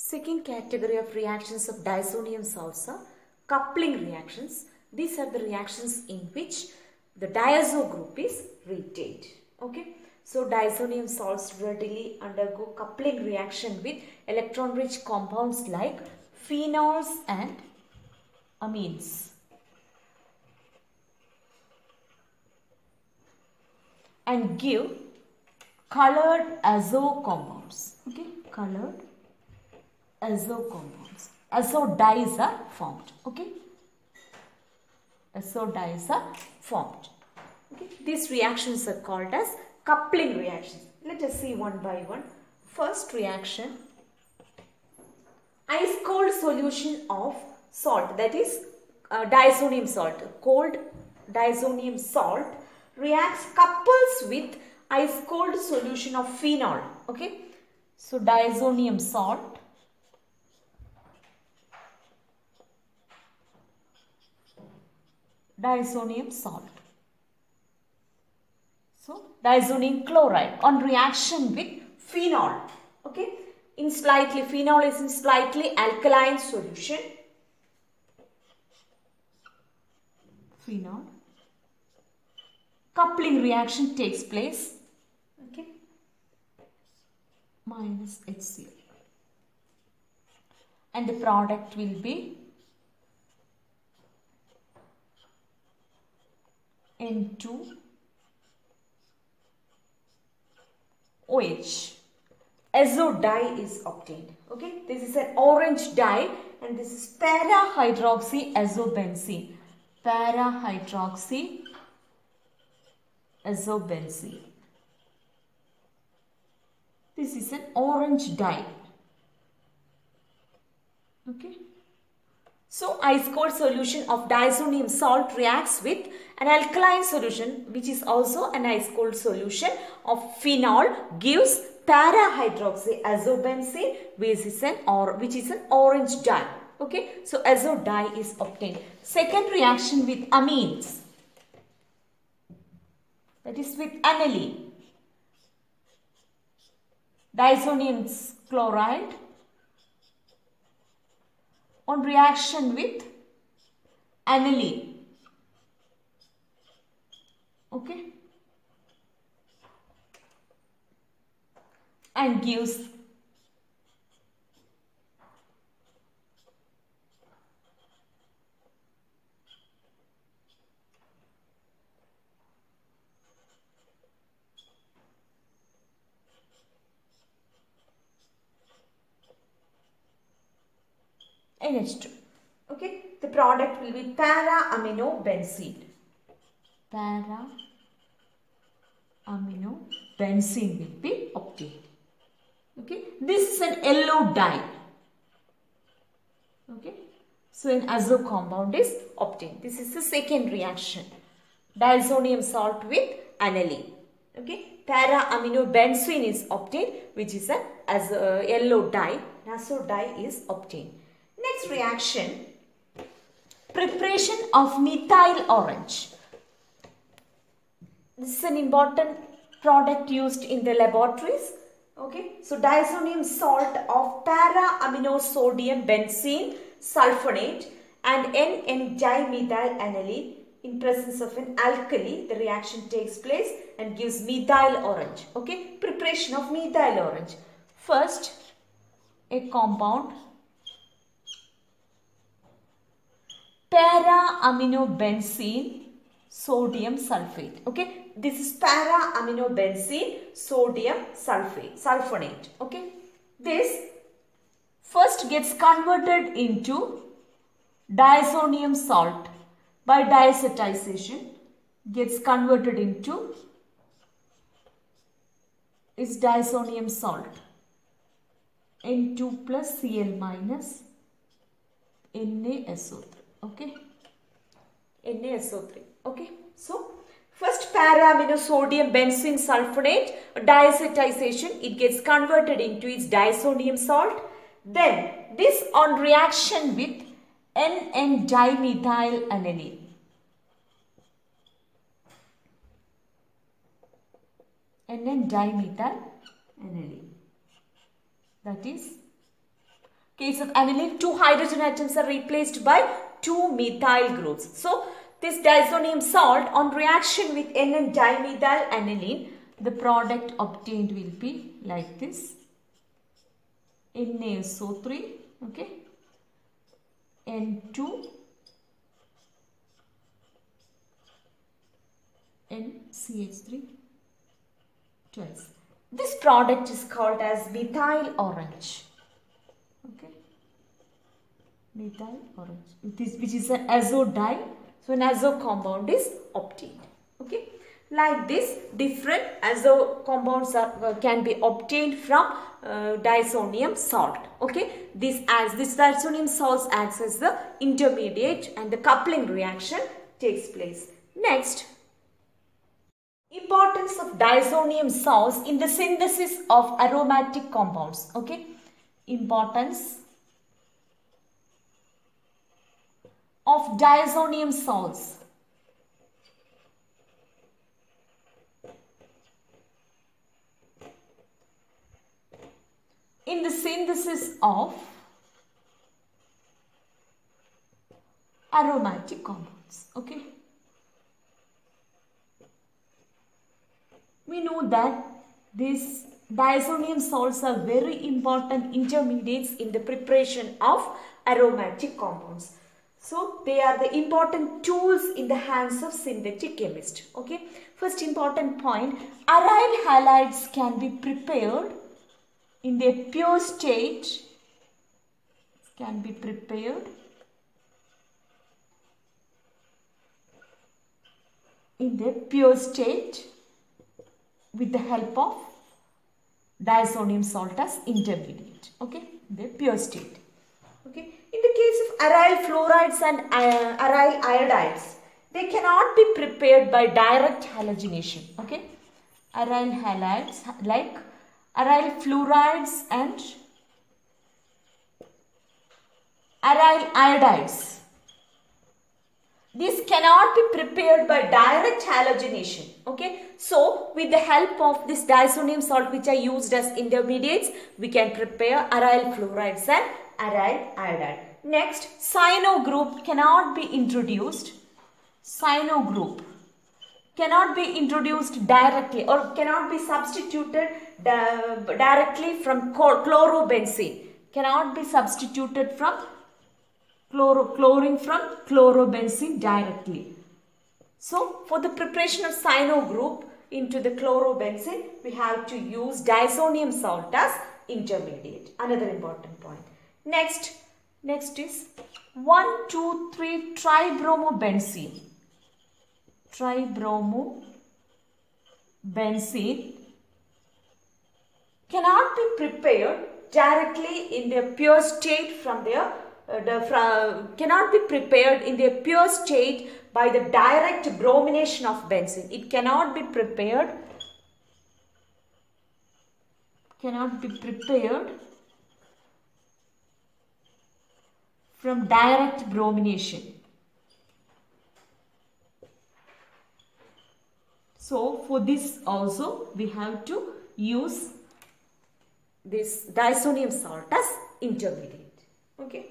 Second category of reactions of diazonium salts are coupling reactions. These are the reactions in which the diazo group is retained. Okay. So diazonium salts readily undergo coupling reaction with electron rich compounds like phenols and amines. And give colored azo compounds. Okay, colored azo compounds. Azo dyes are formed. Okay, azo dyes are formed. Okay, these reactions are called as coupling reactions. Let us see one by one. First reaction ice cold solution of salt that is uh, diazonium salt cold diazonium salt reacts couples with ice cold solution of phenol okay so diazonium salt diazonium salt. So diazonium chloride on reaction with phenol. Okay? In slightly phenol is in slightly alkaline solution. Phenol. Coupling reaction takes place. Okay? Minus HCl and the product will be N2 OH azo dye is obtained. Okay, this is an orange dye and this is para hydroxy azobenzene. Para hydroxy azobenzene. This is an orange dye. Okay. So, ice cold solution of diazonium salt reacts with an alkaline solution which is also an ice cold solution of phenol gives para hydroxy azobenzene which is an or which is an orange dye. Okay, so azo dye is obtained. Second reaction with amines that is with aniline. Diazonium chloride on reaction with aniline. Okay. And gives NH2. Okay, the product will be para amino benzene. Para amino benzene will be obtained. Okay, this is an yellow dye. Okay, so an azo compound is obtained. This is the second reaction. Diazonium salt with aniline. Okay, para amino benzene is obtained, which is a as a yellow dye. Azo uh, dye is obtained. Next reaction, preparation of methyl orange. This is an important product used in the laboratories. Okay, so diazonium salt of para-aminosodium benzene sulfonate and N-N-dimethyl aniline in presence of an alkali, the reaction takes place and gives methyl orange. Okay, preparation of methyl orange. First, a compound para-aminobenzene sodium sulfate. Okay, this is para-aminobenzene sodium sulfate, sulfonate. Okay, this first gets converted into diazonium salt. By diazotization gets converted into is diazonium salt. N2 plus Cl minus NaSO3 okay? NaSO3 okay? So first para-aminosodium benzene sulfonate diazotization it gets converted into its diazonium salt. Then this on reaction with N-N-dimethyl aniline N-N-dimethyl aniline that is case of aniline, two hydrogen atoms are replaced by two methyl groups. So, this diazonium salt on reaction with N and dimethyl aniline, the product obtained will be like this. NaSO3, okay, N2, NCH3 twice. This product is called as methyl orange. Okay. Methyl orange. This which is an azo dye. So an azo compound is obtained. Okay. Like this, different azo compounds are, uh, can be obtained from uh, diazonium salt. Okay. This as this diazonium salt acts as the intermediate and the coupling reaction takes place. Next, Importance of diazonium salts in the synthesis of aromatic compounds. Okay. Importance of diazonium salts. In the synthesis of aromatic compounds. Okay. we know that these diazonium salts are very important intermediates in the preparation of aromatic compounds. So they are the important tools in the hands of synthetic chemist. Okay. First important point, aryl halides can be prepared in their pure state. Can be prepared in their pure state with the help of diazonium salt as intermediate. Okay, the pure state. Okay, in the case of aryl fluorides and uh, aryl iodides, they cannot be prepared by direct halogenation. Okay, aryl halides like aryl fluorides and aryl iodides. These cannot be prepared by direct halogenation. Okay. So, with the help of this diazonium salt which are used as intermediates, we can prepare aryl fluorides and aryl iodide. Next, cyano group cannot be introduced. Cyano group cannot be introduced directly or cannot be substituted uh, directly from chlorobenzene. Cannot be substituted from chloro chlorine from chlorobenzene directly. So, for the preparation of cyano group into the chlorobenzene, we have to use diazonium salt as intermediate. Another important point. Next, next is 1, 2, 3 tribromobenzene. Tribromobenzene cannot be prepared directly in their pure state from their uh, the, from, cannot be prepared in their pure state by the direct bromination of benzene. It cannot be prepared cannot be prepared from direct bromination. So for this also we have to use this diazonium salt as intermediate. Okay.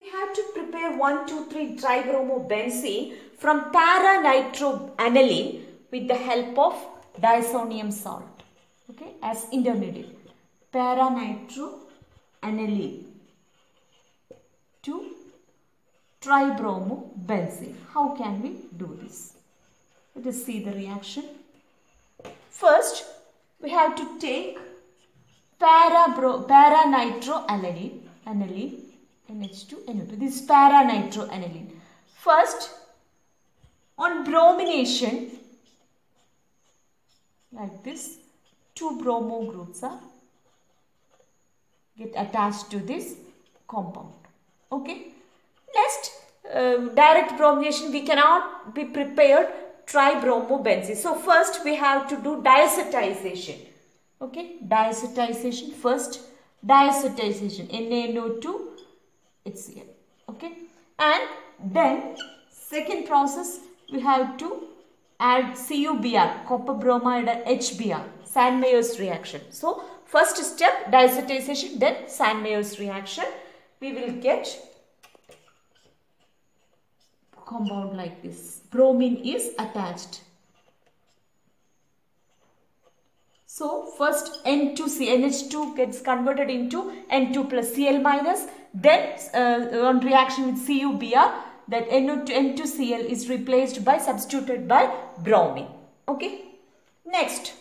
We have to prepare 1, 2, 3 tribromobenzene from para-nitroaniline with the help of diazonium salt. Okay, as intermediate. Para-nitroaniline to tribromobenzene. How can we do this? Let us see the reaction. First, we have to take para-nitroaniline, aniline, NH2, NO2. This is para-nitroaniline. First, on bromination, like this, two bromo groups are get attached to this compound. Okay. Next, uh, direct bromination, we cannot be prepared tribromobenzene. So, first we have to do diazotization. Okay, diazotization. First, diazotization, NaNO2 it's here. Okay, and then second process we have to add CuBr, copper bromide HBr, Sandmeyer's reaction. So, first step diazotization then Sandmeyer's reaction. We will get compound like this. Bromine is attached. So first N2C, NH2 gets converted into N2 plus Cl minus. Then uh, on reaction with CuBr that NO2, N2Cl is replaced by substituted by bromine. Okay. Next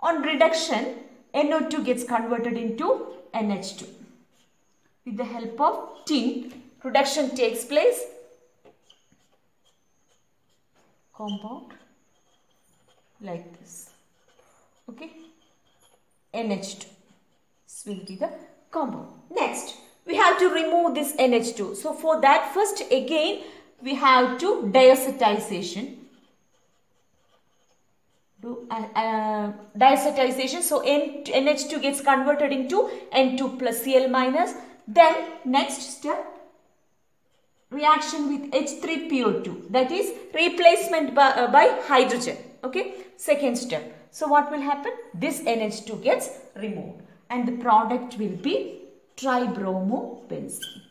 on reduction NO2 gets converted into NH2. With the help of tin reduction takes place. Compound like this. Okay. NH2. This will be the compound. Next, we have to remove this NH2. So, for that first again, we have to diazotization. Do uh, uh, diazotization. So, N, NH2 gets converted into N2 plus Cl minus. Then, next step, reaction with H3PO2. That is replacement by, uh, by hydrogen. Okay. Second step. So what will happen? This NH2 gets removed and the product will be tribromobenzene.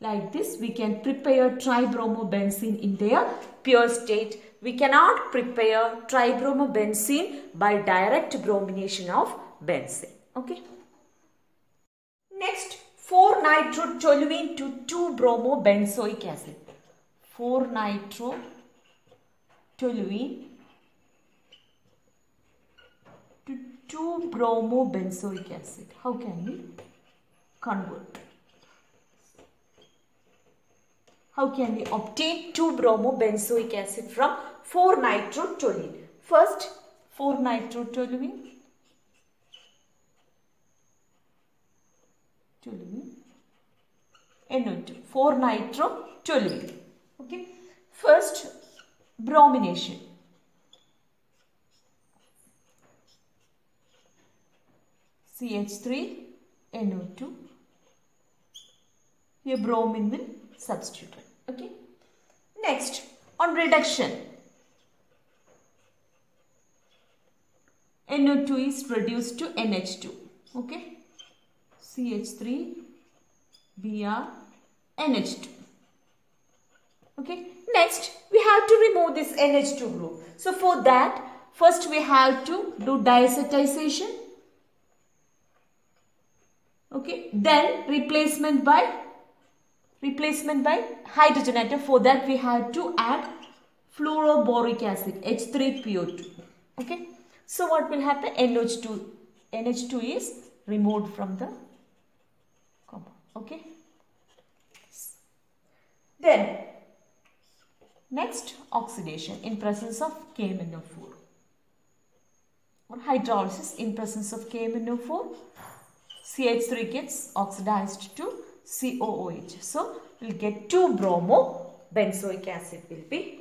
Like this we can prepare tribromobenzene in their pure state. We cannot prepare tribromobenzene by direct bromination of benzene. Okay. Next 4 nitrotoluene to 2 bromobenzoic acid. 4 nitrotoluene to 2 bromobenzoic acid. How can we convert? How can we obtain 2 bromobenzoic acid from 4 nitrotoluene? First 4 nitrotoluene toluene NO2 4 nitrotoluene okay. First bromination. CH3 NO2 here bromine will substitute okay. Next on reduction. NO2 is reduced to NH2 okay CH3 Br NH2 okay? Next we have to remove this NH2 group. So for that first we have to do diazotization okay? Then replacement by replacement by hydrogen atom. For that we have to add fluoroboric acid H3PO2 okay? So what will happen? NH2 NH2 is removed from the compound okay? Then next oxidation in presence of KMnO4 or hydrolysis in presence of KMnO4 CH3 gets oxidized to COOH. So, we'll get 2 bromo benzoic acid will be